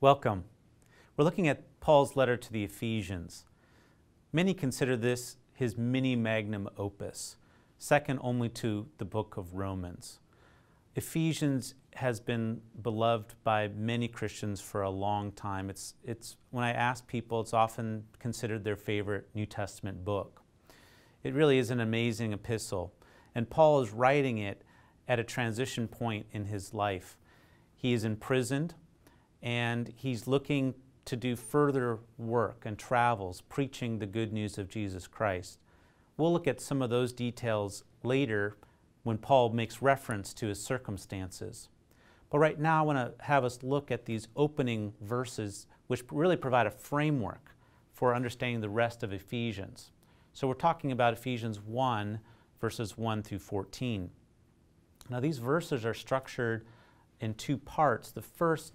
Welcome. We're looking at Paul's letter to the Ephesians. Many consider this his mini magnum opus, second only to the book of Romans. Ephesians has been beloved by many Christians for a long time. It's, it's, when I ask people, it's often considered their favorite New Testament book. It really is an amazing epistle, and Paul is writing it at a transition point in his life. He is imprisoned, and he's looking to do further work and travels preaching the good news of Jesus Christ. We'll look at some of those details later when Paul makes reference to his circumstances. But right now, I want to have us look at these opening verses, which really provide a framework for understanding the rest of Ephesians. So we're talking about Ephesians 1, verses 1 through 14. Now, these verses are structured in two parts. The first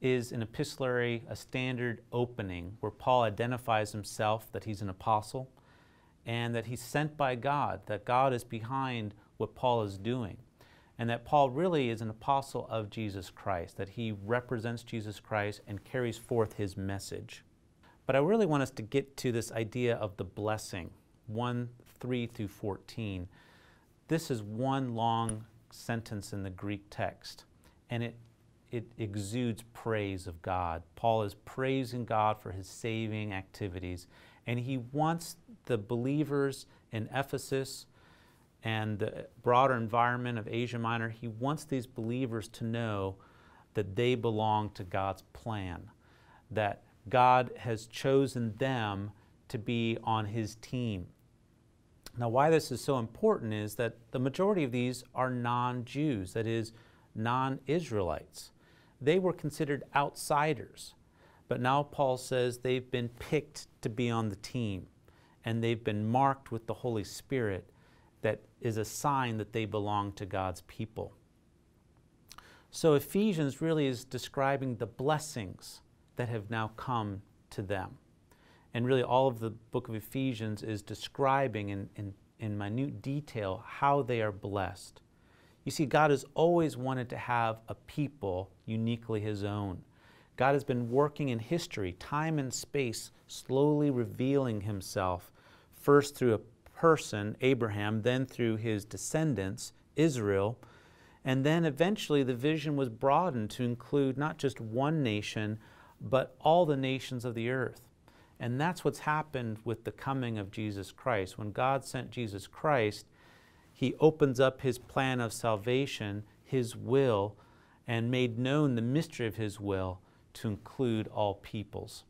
is an epistolary, a standard opening where Paul identifies himself that he's an apostle and that he's sent by God, that God is behind what Paul is doing, and that Paul really is an apostle of Jesus Christ, that he represents Jesus Christ and carries forth his message. But I really want us to get to this idea of the blessing, 1 3 through 14. This is one long sentence in the Greek text, and it it exudes praise of God. Paul is praising God for his saving activities, and he wants the believers in Ephesus and the broader environment of Asia Minor, he wants these believers to know that they belong to God's plan, that God has chosen them to be on his team. Now, why this is so important is that the majority of these are non Jews, that is, non Israelites they were considered outsiders. But now Paul says they've been picked to be on the team and they've been marked with the Holy Spirit that is a sign that they belong to God's people. So Ephesians really is describing the blessings that have now come to them. And really, all of the book of Ephesians is describing in, in, in minute detail how they are blessed. You see, God has always wanted to have a people uniquely His own. God has been working in history, time and space, slowly revealing Himself, first through a person, Abraham, then through his descendants, Israel, and then eventually the vision was broadened to include not just one nation, but all the nations of the earth. And that's what's happened with the coming of Jesus Christ. When God sent Jesus Christ, he opens up his plan of salvation, his will, and made known the mystery of his will to include all peoples.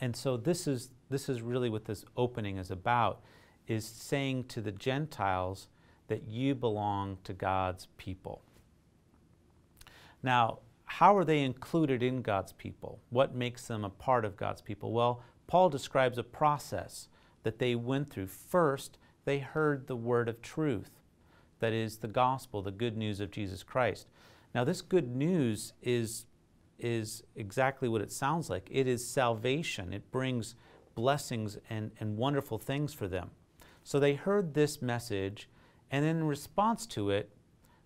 And so this is, this is really what this opening is about, is saying to the Gentiles that you belong to God's people. Now, how are they included in God's people? What makes them a part of God's people? Well, Paul describes a process that they went through. First, they heard the word of truth, that is the gospel, the good news of Jesus Christ. Now, this good news is, is exactly what it sounds like it is salvation, it brings blessings and, and wonderful things for them. So they heard this message, and in response to it,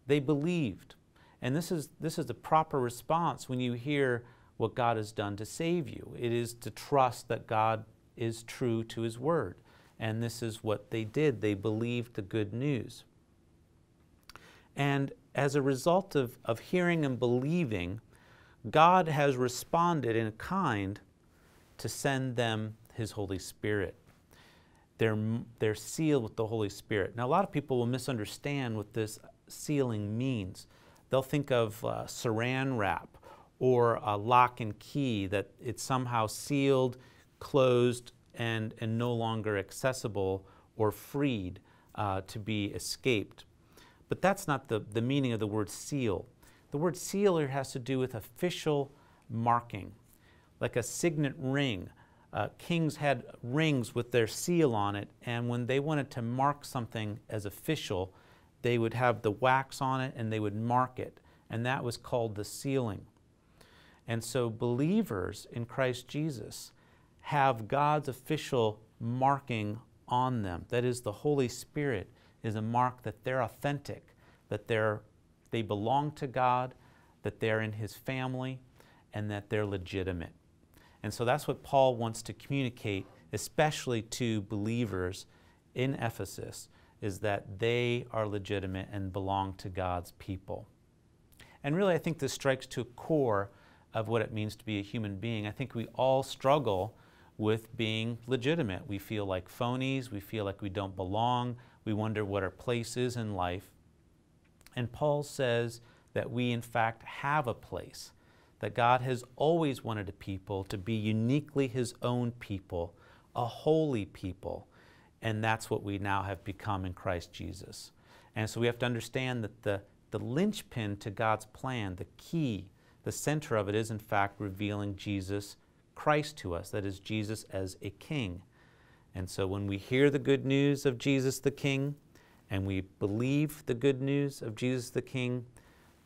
they believed. And this is, this is the proper response when you hear what God has done to save you. It is to trust that God is true to His Word. And this is what they did. They believed the good news. And as a result of, of hearing and believing, God has responded in kind to send them His Holy Spirit. They're, they're sealed with the Holy Spirit. Now, a lot of people will misunderstand what this sealing means. They'll think of uh, saran wrap or a lock and key, that it's somehow sealed, closed, and, and no longer accessible or freed uh, to be escaped. But that's not the, the meaning of the word seal. The word seal here has to do with official marking, like a signet ring. Uh, kings had rings with their seal on it, and when they wanted to mark something as official, they would have the wax on it and they would mark it, and that was called the sealing. And so, believers in Christ Jesus have God's official marking on them. That is, the Holy Spirit is a mark that they're authentic, that they're, they belong to God, that they're in His family, and that they're legitimate. And so that's what Paul wants to communicate, especially to believers in Ephesus, is that they are legitimate and belong to God's people. And really, I think this strikes to a core of what it means to be a human being. I think we all struggle with being legitimate. We feel like phonies, we feel like we don't belong, we wonder what our place is in life. And Paul says that we, in fact, have a place, that God has always wanted a people to be uniquely His own people, a holy people. And that's what we now have become in Christ Jesus. And so we have to understand that the, the linchpin to God's plan, the key, the center of it is, in fact, revealing Jesus Christ to us, that is, Jesus as a king. And so when we hear the good news of Jesus the King and we believe the good news of Jesus the King,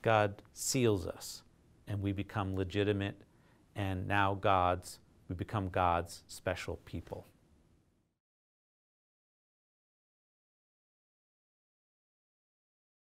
God seals us and we become legitimate and now God's, we become God's special people.